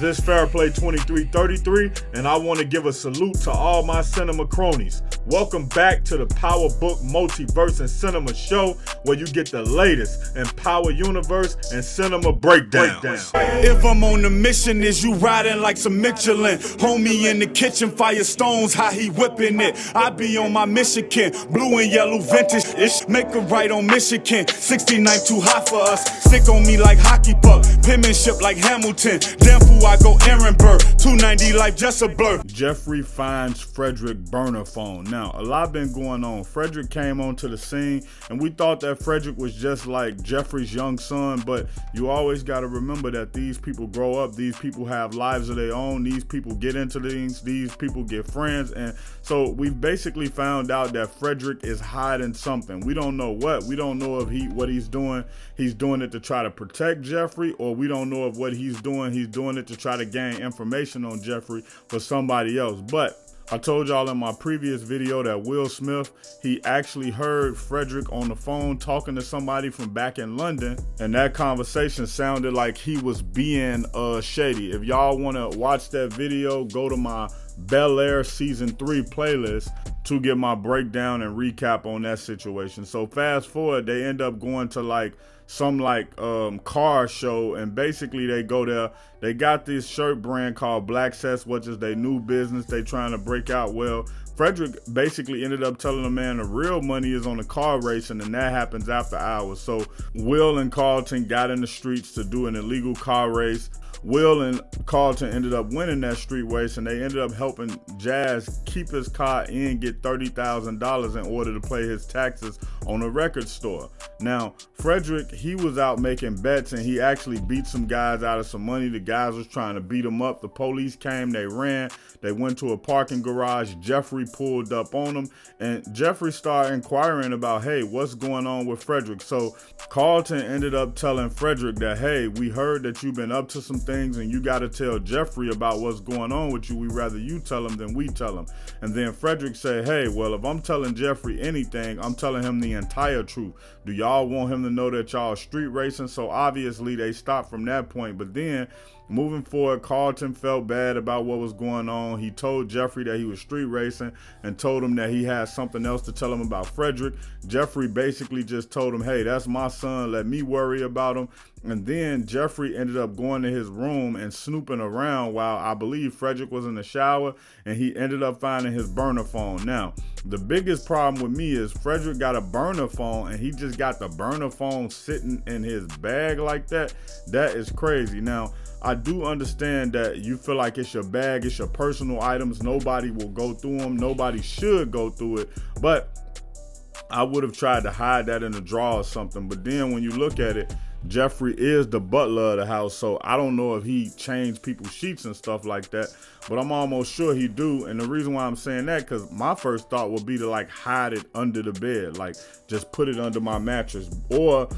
This Fairplay 2333, and I want to give a salute to all my cinema cronies. Welcome back to the Power Book Multiverse and Cinema Show, where you get the latest in Power Universe and cinema breakdowns. If I'm on the mission, is you riding like some Michelin? Homie in the kitchen, fire stones, how he whipping it. I be on my Michigan, blue and yellow vintage ish. Make a right on Michigan, 69 too hot for us. Stick on me like hockey puck, penmanship like Hamilton. Damn fool, I go Aaron Burr. 290 life just a blur. Geoffrey finds Frederick burner phone. Now, a lot been going on. Frederick came onto the scene, and we thought that Frederick was just like Geoffrey's young son, but you always got to remember that these people grow up, these people have lives of their own, these people get into things, these people get friends, and so we've basically found out that Frederick is hiding something. We don't know what. We don't know if he what he's doing. He's doing it to try to protect Geoffrey, or we don't know if what he's doing, he's doing it to try to gain information on Geoffrey for somebody else. But I told y'all in my previous video that Will Smith, he actually heard Frederick on the phone talking to somebody from back in London, and that conversation sounded like he was being uh, shady. If y'all want to watch that video, go to my Bel Air Season 3 playlist to get my breakdown and recap on that situation. So fast forward, they end up going to like some like um, car show and basically they go there. They got this shirt brand called black sets which is their new business they trying to break out. Well frederick basically ended up telling the man the real money is on the car racing and that happens after hours. So will and carlton got in the streets to do an illegal car race Will and Carlton ended up winning that street race, and they ended up helping Jazz keep his car and get $30,000 in order to pay his taxes on a record store. Now, Frederick, he was out making bets, and he actually beat some guys out of some money. The guys was trying to beat him up. The police came, they ran, they went to a parking garage. Geoffrey pulled up on them, and Geoffrey started inquiring about, hey, what's going on with Frederick? So Carlton ended up telling Frederick that, hey, we heard that you've been up to some things and you got to tell Geoffrey about what's going on with you. We rather you tell him than we tell him. And then Frederick said, hey, well, if I'm telling Geoffrey anything, I'm telling him the entire truth. Do y'all want him to know that y'all street racing? So obviously they stopped from that point. But then Moving forward, Carlton felt bad about what was going on. He told Geoffrey that he was street racing and told him that he had something else to tell him about Frederick. Geoffrey basically just told him, hey, that's my son. Let me worry about him. And then Geoffrey ended up going to his room and snooping around while I believe Frederick was in the shower and he ended up finding his burner phone. Now, the biggest problem with me is Frederick got a burner phone and he just got the burner phone sitting in his bag like that. That is crazy. Now, I do understand that you feel like it's your bag, it's your personal items. Nobody will go through them. Nobody should go through it. But I would have tried to hide that in a drawer or something. But then when you look at it, Geoffrey is the butler of the house, so I don't know if he changed people's sheets and stuff like that, but I'm almost sure he do. And the reason why I'm saying that, because my first thought would be to like hide it under the bed, like just put it under my mattress, or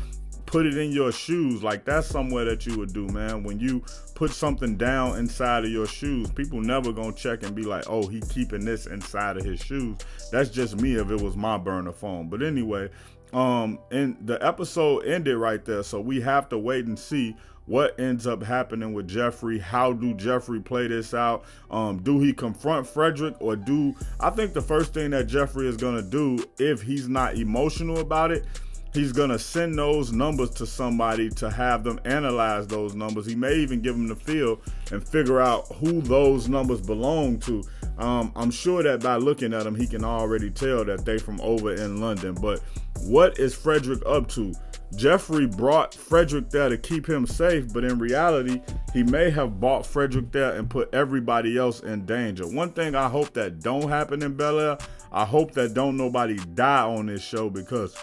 put it in your shoes. Like that's somewhere that you would do, man. When you put something down inside of your shoes, people never gonna check and be like, oh, he keeping this inside of his shoes. That's just me if it was my burner phone. But anyway, um, and the episode ended right there. So we have to wait and see what ends up happening with Geoffrey. How do Geoffrey play this out? Um, do he confront Frederick or do I think the first thing that Geoffrey is gonna do if he's not emotional about it he's gonna send those numbers to somebody to have them analyze those numbers. He may even give them the field and figure out who those numbers belong to. Um, I'm sure that by looking at them, he can already tell that they from over in London. But what is Frederick up to? Geoffrey brought Frederick there to keep him safe, but in reality, he may have bought Frederick there and put everybody else in danger. One thing I hope that don't happen in Bel Air, I hope that don't nobody die on this show because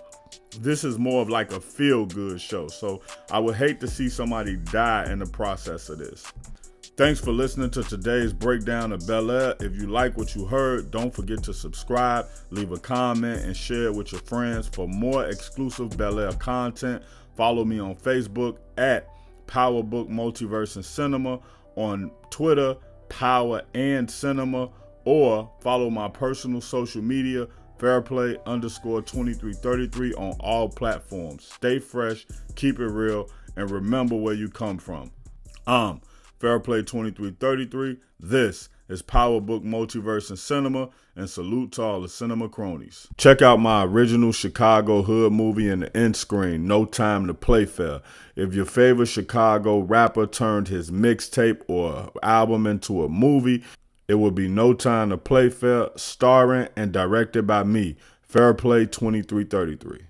this is more of like a feel good show. So I would hate to see somebody die in the process of this. Thanks for listening to today's breakdown of Bel Air. If you like what you heard, don't forget to subscribe, leave a comment, and share it with your friends. For more exclusive Bel Air content, follow me on Facebook at PowerBook Multiverse and Cinema, on Twitter, Power and Cinema, or follow my personal social media Fairplay underscore 2333 on all platforms. Stay fresh, keep it real, and remember where you come from. Um, Fairplay 2333. This is Power Book Multiverse and Cinema, and salute to all the cinema cronies. Check out my original Chicago hood movie in the end screen, No Time to Play Fair. If your favorite Chicago rapper turned his mixtape or album into a movie, it will be No Time to Play Fair, starring and directed by me, Fairplay 2333.